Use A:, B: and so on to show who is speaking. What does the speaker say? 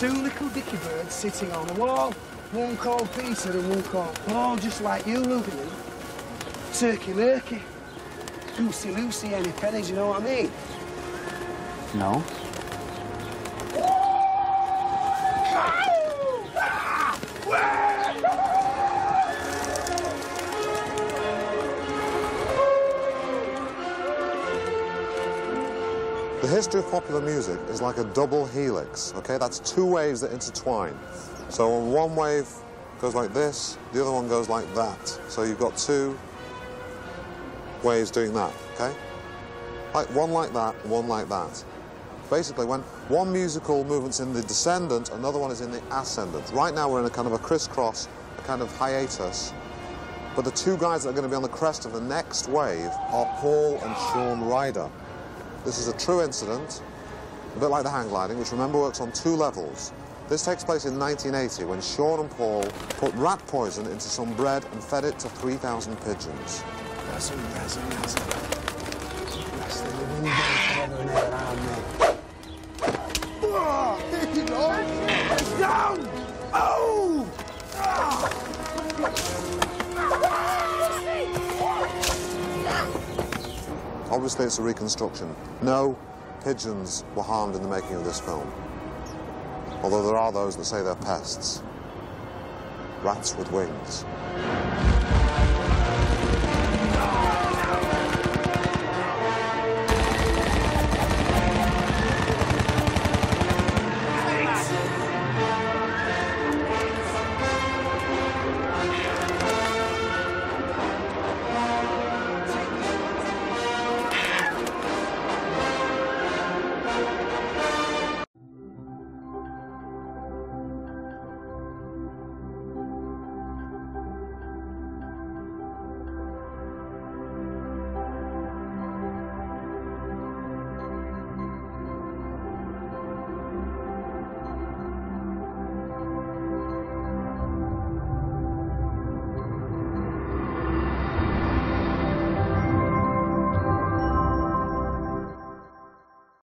A: turkey birds sitting on the wall. One called Peter and one called Paul, just like you, Luke. Turkey lurkey. Lucy Lucy, any pennies, you know what I mean?
B: No.
C: The history of popular music is like a double helix, okay? That's two waves that intertwine. So one wave goes like this, the other one goes like that. So you've got two waves doing that, okay? Like one like that, one like that. Basically, when one musical movement's in the descendant, another one is in the ascendant. Right now we're in a kind of a crisscross, a kind of hiatus. But the two guys that are going to be on the crest of the next wave are Paul and Shaun Ryder. This is a true incident, a bit like the hang gliding, which remember works on two levels. This takes place in 1980 when Shaun and Paul put rat poison into some bread and fed it to 3,000 pigeons.
A: Oh! Oh!
C: Obviously, it's a reconstruction. No pigeons were harmed in the making of this film. Although there are those that say they're pests. Rats with wings.